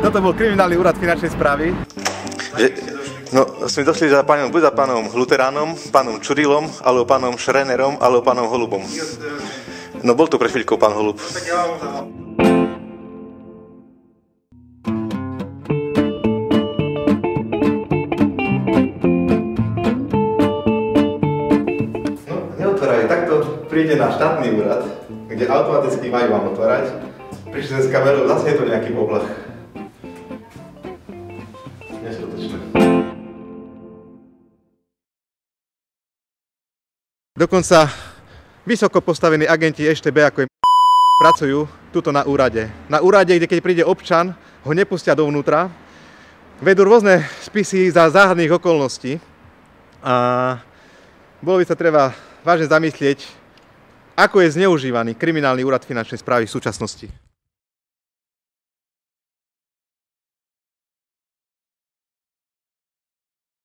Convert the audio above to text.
Toto bol kriminálny úrad finančnej správy. Že, no, sme došli za pánom, buď za pánom Luteránom, pánom Čurilom, alebo pánom Šrenerom, alebo pánom Holubom. No bol tu pre chvíľkou pán Holub. No, príde na štátny úrad, kde automaticky majú vám otvárať. Prišli sme s kamerou, zase je to nejaký poplach. Neskutočné. Dokonca vysoko postavení agenti EŠTB, ako je pracujú tuto na úrade. Na úrade, kde keď príde občan, ho nepustia dovnútra. Vedú rôzne spisy za záhadných okolností. A bolo by sa treba vážne zamyslieť, ako je zneužívaný kriminálny úrad finančnej správy v súčasnosti.